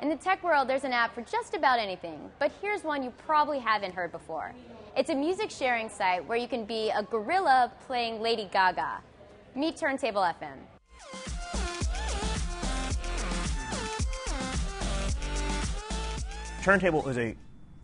In the tech world, there's an app for just about anything, but here's one you probably haven't heard before. It's a music sharing site where you can be a gorilla playing Lady Gaga. Meet Turntable FM. Turntable is a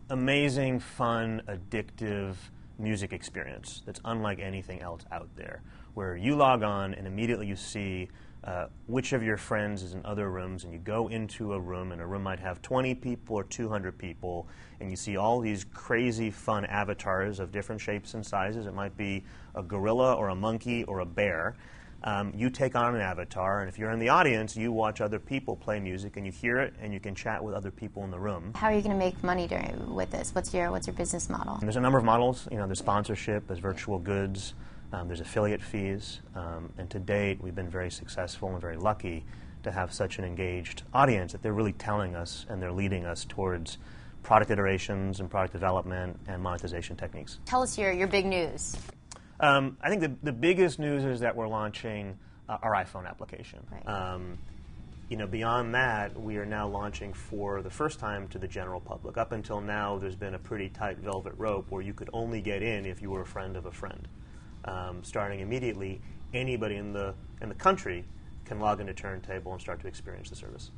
amazing, fun, addictive music experience that's unlike anything else out there, where you log on and immediately you see uh, which of your friends is in other rooms, and you go into a room, and a room might have 20 people or 200 people, and you see all these crazy, fun avatars of different shapes and sizes. It might be a gorilla or a monkey or a bear. Um, you take on an avatar, and if you're in the audience, you watch other people play music, and you hear it, and you can chat with other people in the room. How are you going to make money during, with this? What's your what's your business model? And there's a number of models. You know, there's sponsorship, there's virtual goods. Um, there's affiliate fees, um, and to date, we've been very successful and very lucky to have such an engaged audience that they're really telling us and they're leading us towards product iterations and product development and monetization techniques. Tell us your, your big news. Um, I think the, the biggest news is that we're launching uh, our iPhone application. Right. Um, you know, beyond that, we are now launching for the first time to the general public. Up until now, there's been a pretty tight velvet rope where you could only get in if you were a friend of a friend um, starting immediately, anybody in the, in the country can log into Turntable and start to experience the service.